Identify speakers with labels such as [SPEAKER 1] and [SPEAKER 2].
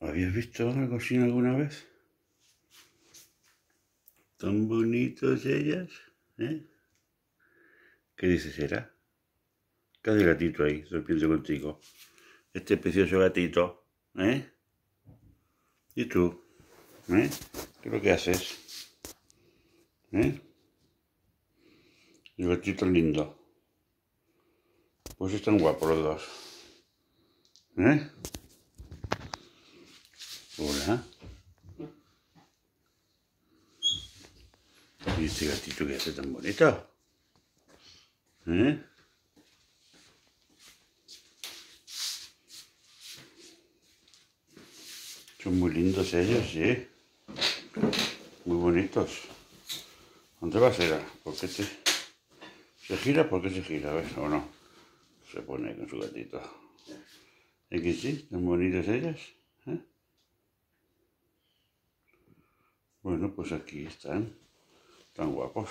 [SPEAKER 1] ¿Habías visto algo así alguna vez? ¿Tan bonitos ellas? ¿Eh? ¿Qué dices, era? ¿Qué hace el gatito ahí, durmiendo contigo? Este precioso gatito, ¿eh? ¿Y tú? ¿Eh? ¿Qué es lo que haces? ¿Eh? El gatito lindo. Pues están guapos los dos. ¿Eh? Hola. ¿Y este gatito que hace tan bonito? ¿Eh? Son muy lindos ellos, sí. Muy bonitos. ¿Dónde va a ser? ¿Por qué te... ¿Se gira? ¿Por qué se gira? A ver, o no. Se pone con su gatito. ¿Es que sí? ¿Tan bonitos ellos? ¿Eh? Bueno, pues aquí están, tan guapos.